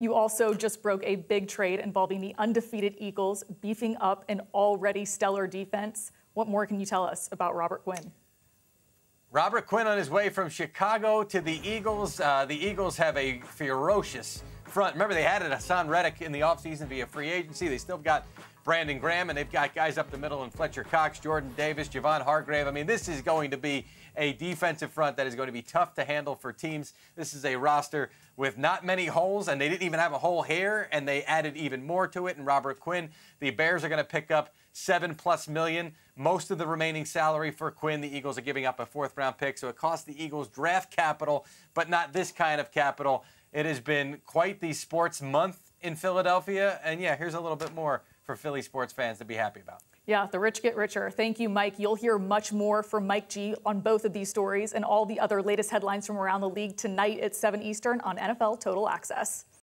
You also just broke a big trade involving the undefeated Eagles beefing up an already stellar defense. What more can you tell us about Robert Quinn? Robert Quinn on his way from Chicago to the Eagles. Uh, the Eagles have a ferocious front. Remember, they added Haason Reddick in the offseason via free agency. They still got Brandon Graham, and they've got guys up the middle in Fletcher Cox, Jordan Davis, Javon Hargrave. I mean, this is going to be a defensive front that is going to be tough to handle for teams. This is a roster with not many holes, and they didn't even have a hole here, and they added even more to it. And Robert Quinn, the Bears are going to pick up seven plus million. Most of the remaining salary for Quinn, the Eagles are giving up a fourth round pick. So it costs the Eagles draft capital, but not this kind of capital. It has been quite the sports month in Philadelphia. And yeah, here's a little bit more for Philly sports fans to be happy about. Yeah, the rich get richer. Thank you, Mike. You'll hear much more from Mike G on both of these stories and all the other latest headlines from around the league tonight at 7 Eastern on NFL Total Access.